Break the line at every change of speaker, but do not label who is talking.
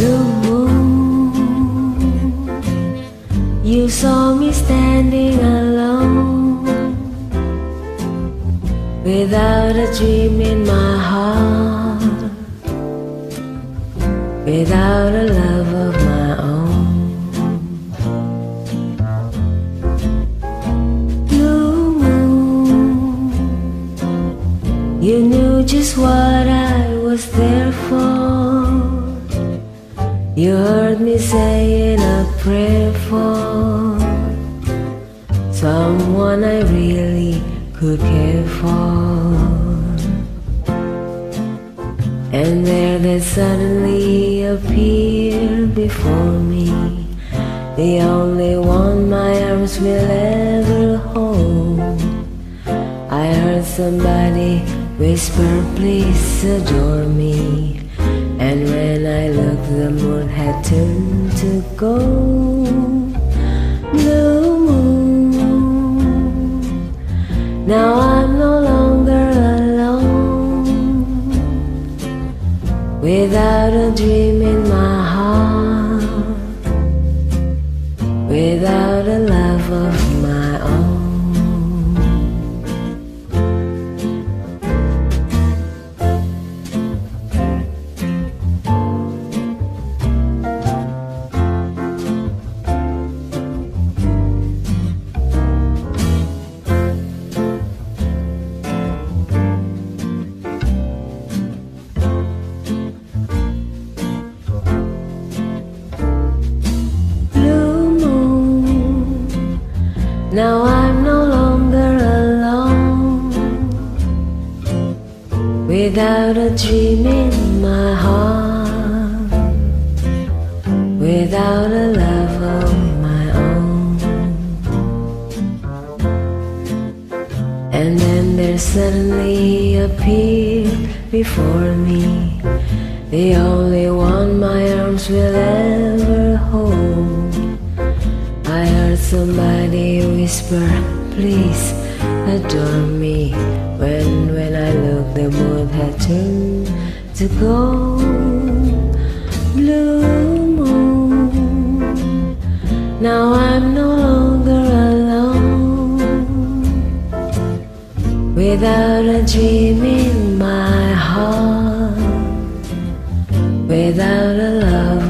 Blue moon, you saw me standing alone without a dream in my heart, without a love of my own. Blue moon, you knew just what I was there. You heard me saying a prayer for someone I really could care for. And there they suddenly appeared before me, the only one my arms will ever hold. I heard somebody whisper, please adore me. The moon had turned to gold. I'm no longer alone. Without a dream in my heart, without a love of my own. And then there suddenly appeared before me the only one my arms will ever somebody whisper, please adore me. When when I looked, the moon had turned to gold. Blue moon, now I'm no longer alone. Without a dream in my heart without a love